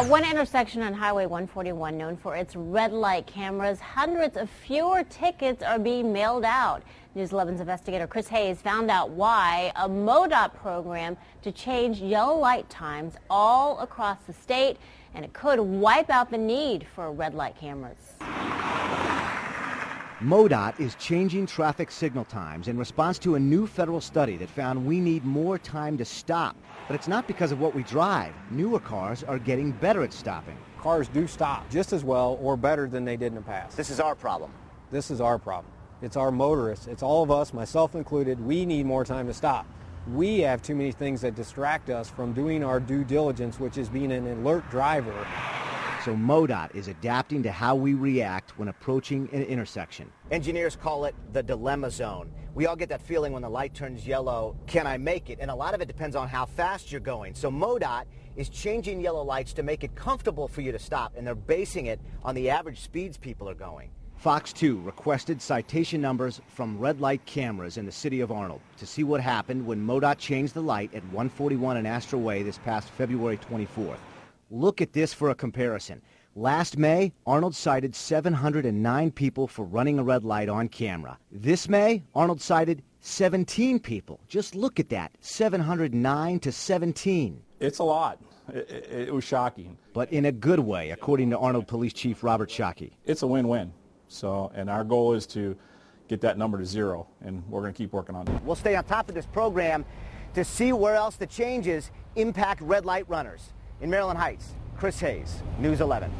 At one intersection on Highway 141, known for its red light cameras, hundreds of fewer tickets are being mailed out. News 11's investigator Chris Hayes found out why a MoDOT program to change yellow light times all across the state, and it could wipe out the need for red light cameras. MoDOT is changing traffic signal times in response to a new federal study that found we need more time to stop. But it's not because of what we drive. Newer cars are getting better at stopping. Cars do stop just as well or better than they did in the past. This is our problem. This is our problem. It's our motorists. It's all of us, myself included. We need more time to stop. We have too many things that distract us from doing our due diligence, which is being an alert driver. So MoDOT is adapting to how we react when approaching an intersection. Engineers call it the dilemma zone. We all get that feeling when the light turns yellow, can I make it? And a lot of it depends on how fast you're going. So MoDOT is changing yellow lights to make it comfortable for you to stop, and they're basing it on the average speeds people are going. Fox 2 requested citation numbers from red light cameras in the city of Arnold to see what happened when MoDOT changed the light at 141 and Astor Way this past February 24th. Look at this for a comparison. Last May, Arnold cited 709 people for running a red light on camera. This May, Arnold cited 17 people. Just look at that 709 to 17. It's a lot. It, it, it, was shocking. But in a good way, according to Arnold Police Chief Robert Shockey. It's a win win. So, and our goal is to get that number to zero, and we're going to keep working on it. We'll stay on top of this program to see where else the changes impact red light runners. In Maryland Heights, Chris Hayes, News 11.